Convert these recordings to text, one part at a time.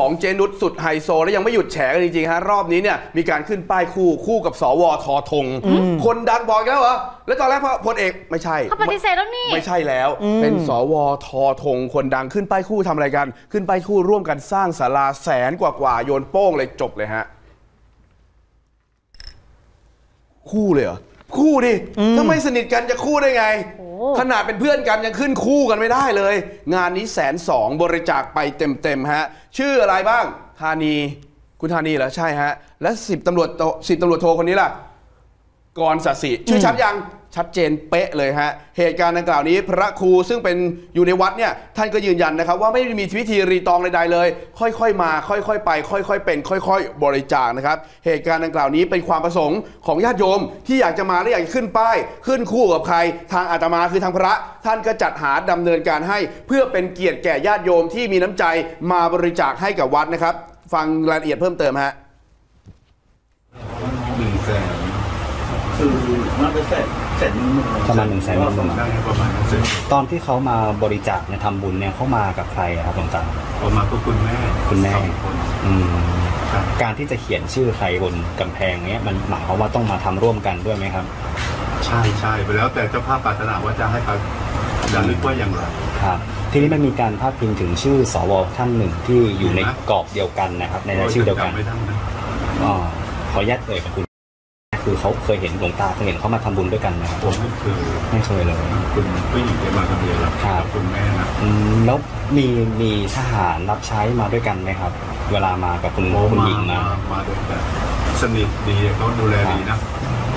ของเจนุสสุดไฮโซ และยังไม่หยุดแฉกันจริงๆฮะรอบนี้เนี่ยมีการขึ้นป้ายคู่คู่กับสวทอทง คนดังบอกแล้วเหรอแล้วตอนแรกพลเอกไม่ใช่เขาปฏิเสธแล้วนี่ไม่ใช่แล้ว เป็นสวทอทง คนดังขึ้นป้ายคู่ทำอะไรกัน ขึ้นป้ายคู่ร่วมกันสร้างศาลาแสนกว่าๆโยนโป้งเลยจบเลยฮะคู่เลยเหรอคู่ดิถ้าไม่สนิทกันจะคู่ได้ไงโอ้ ขนาดเป็นเพื่อนกันยังขึ้นคู่กันไม่ได้เลย งานนี้แสนสองบริจาคไปเต็มๆฮะ ชื่ออะไรบ้างธานี คุณธานีเหรอใช่ฮะ และสิบตำรวจสิบตำรวจโทคนนี้ล่ะกรศสิชื่อชัดยัง ชัดเจนเป๊ะเลยฮะ เหตุการณ์ดังกล่าวนี้ พระครูซึ่งเป็นอยู่ในวัดเนี่ยท่านก็ยืนยันนะครับ ว่าไม่ได้มีวิธีรีตองใดๆเลย ค่อยๆมา ค่อยๆไป ค่อยๆเป็น ค่อยๆ บริจาคนะครับ เหตุการณ์ดังกล่าวนี้เป็นความประสงค์ของญาติโยม ที่อยากจะมาและอยากขึ้นป้าย ขึ้นคู่กับใคร ทางอาตมาคือทางพระ ท่านก็จัดหาดำเนินการให้ เพื่อเป็นเกียรติแก่ญาติโยมที่มีน้ำใจมาบริจาคให้กับวัดนะครับ ฟังรายละเอียดเพิ่มเติมฮะหนึ่งแสน คือมันเป็นเสร็จเสร็จหนึ่งหมื่นประมาณหนึ่งแสนว่าประมาณได้ประมาณนั้นเสร็จตอนที่เขามาบริจาคเนี่ยทำบุญเนี่ยเขามากับใครอะครับหลวงตาออกมาก็คุณแม่คุณแม่สองคนอืมครับการที่จะเขียนชื่อใครบนกำแพงเนี้ยมันหมายความว่าต้องมาทำร่วมกันด้วยไหมครับ ใช่ใช่ไปแล้วแต่เจ้าภาพปรารถนาว่าจะให้เขาจะลึกว่าอย่างไร ครับ ทีนี้มันมีการพาดพิงถึงชื่อสวท่านหนึ่งที่อยู่ในนะกรอบเดียวกันนะครับ ในรายชื่อเดียวกันจำไม่ได้นะ อ๋อขออนุญาตเอ่ยกับคุณ คือเขาเคยเห็นหลวงตาเคยเห็นเขามาทำบุญด้วยกันไหมครับผมไม่เคยไม่เคยเลยคุณผู้หญิงจะมาคนเดียวแล้วครับคุณแม่นะอืมแล้วมีมีทหารรับใช้มาด้วยกันไหมครับ เวลามากับคุณโอ้คุณหญิงมามาด้วยกันสนิทดีเขาดูแลดีนะ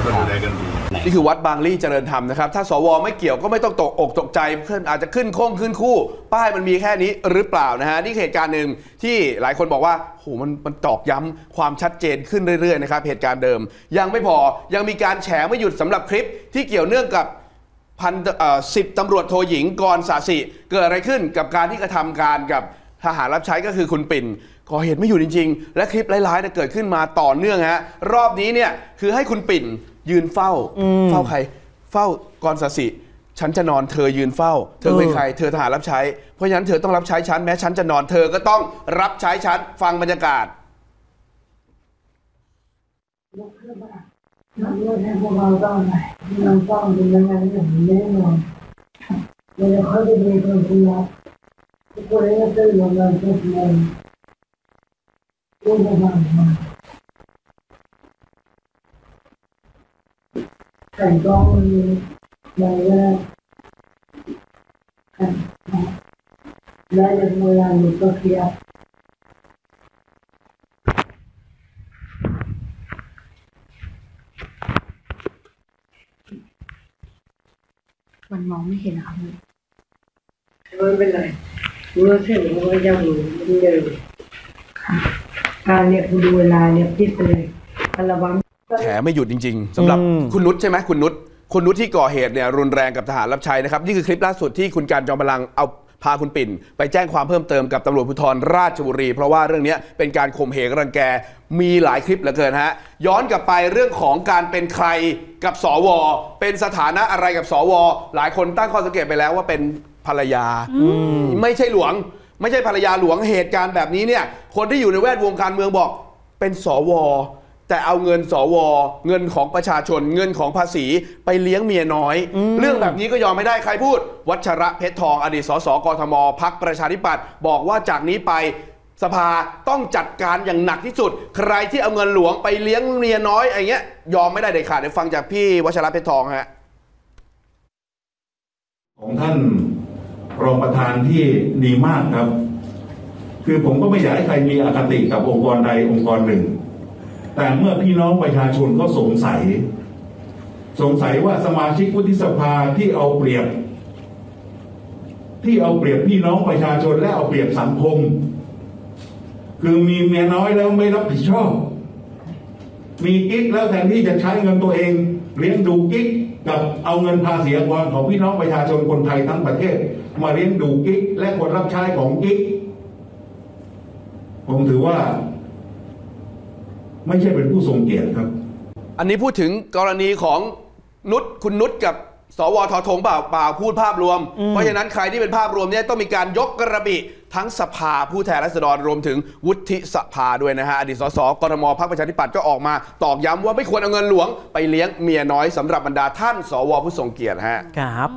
ก็ดูแลกันดี ไหนนี่คือวัดบางลี่เจริญธรรมนะครับ ถ้าสวไม่เกี่ยวก็ไม่ต้องตกอกตกใจเพื่อนอาจจะขึ้นโค้งขึ้นคู่ ป้ายมันมีแค่นี้หรือเปล่านะฮะนี่เหตุการณ์หนึ่งที่หลายคนบอกว่าโหมันมันตอกย้ำความชัดเจนขึ้นเรื่อยๆนะครับเหตุการณ์เดิม ยังไม่พอยังมีการแฉไม่หยุดสำหรับคลิปที่เกี่ยวเนื่องกับพันสิบตำรวจโทหญิงกรสาสิ เกิดอะไรขึ้นกับการที่กระทำการกับทหารรับใช้ก็คือคุณปิ่นก่อเหตุไม่อยู่จริง ๆ และคลิปร้ายๆเกิดขึ้นมาต่อเนื่องฮะรอบนี้เนี่ยคือให้คุณปิ่น ยืนเฝ้า เฝ้าใคร เฝ้ากรสาสิ ฉันจะนอนเธอยืนเฝ้า เธอเป็นใคร เธอทหารรับใช้ เพราะฉะนั้นเธอต้องรับใช้ฉันแม้ฉันจะนอนเธอก็ต้องรับใช้ฉันฟังบรรยากาศนักเรียนให้พวกเราต้องไหนเราต้องเป็นยังไงอย่างนี้แน่นอนเราจะเข้าไปในคนที่รักทุกคนให้ตื่นมาเงินทุกคนพูดมามา แข่งกล้องมีในแรกแข่งและยังเวลาอยู่ก็เคลียร์มันมองไม่เห็นนะคะไม่เป็นไรรู้เส้นรู้ว่ายังรู้ไม่เร็วการเนี่ยคุณดูเวลาเนี่ยพิดไปเลยระวัง แฉไม่หยุดจริง ๆสำหรับอืมคุณนุชใช่ไหมคุณนุชคุณนุชที่ก่อเหตุเนี่ยรุนแรงกับทหารรับใช้นะครับนี่คือคลิปล่าสุดที่คุณการจอมพลังเอาพาคุณปิ่น ไปแจ้งความเพิ่มเติมกับตำรวจภูธรราชบุรี เพราะว่าเรื่องนี้เป็นการข่มเหงรังแกมีหลายคลิปเหลือเกินฮะย้อนกลับไปเรื่องของการเป็นใครกับสว เป็นสถานะอะไรกับสว หลายคนตั้งข้อสังเกตไปแล้วว่าเป็นภรรยาไม่ใช่หลวง ไม่ใช่ภรรยาหลวงเหตุการณ์แบบนี้เนี่ยคนที่อยู่ในแวดวงการเมืองบอกเป็นสว แต่เอาเงินสว เงินของประชาชน เงินของภาษีไปเลี้ยงเมียน้อย เรื่องแบบนี้ก็ยอมไม่ได้ใครพูด วัชระเพชรทองอดีตสสกทมพักประชาธิปัตย์บอกว่าจากนี้ไปสภาต้องจัดการอย่างหนักที่สุด ใครที่เอาเงินหลวงไปเลี้ยงเมียน้อยอะไรเงี้ยยอมไม่ได้เด็ดขาดเดี๋ยวฟังจากพี่วัชระเพชรทองฮะของท่านรองประธานที่ดีมากครับ คือผมก็ไม่อยากให้ใครมีอคติกับองค์กรใดองค์กรหนึ่ง แต่เมื่อพี่น้องประชาชนก็สงสัย สงสัยว่าสมาชิกวุฒิสภาที่เอาเปรียบ ที่เอาเปรียบพี่น้องประชาชนและเอาเปรียบสังคม คือมีเมียน้อยแล้วไม่รับผิดชอบ มีกิ๊กแล้วแทนที่จะใช้เงินตัวเอง เลี้ยงดูกิ๊กกับเอาเงินภาษีอากรของพี่น้องประชาชนคนไทยทั้งประเทศ มาเลี้ยงดูกิ๊กและคนรับใช้ของกิ๊กผมถือว่า ไม่ใช่เป็นผู้ทรงเกียรติครับ อันนี้พูดถึงกรณีของนุชคุณนุชกับสวททงเปล่าเปล่าพูดภาพรวม เพราะฉะนั้นใครที่เป็นภาพรวมเนี่ยต้องมีการยกกระบี่ทั้งสภาผู้แทนราษฎรรวมถึงวุฒิสภาด้วยนะฮะ อดีตสสกรมพรรคประชาธิปัตย์ก็ออกมาตอกย้ำว่าไม่ควรเอาเงินหลวง ไปเลี้ยงเมียน้อยสำหรับบรรดาท่าน สวผู้ทรงเกียรติฮะครับ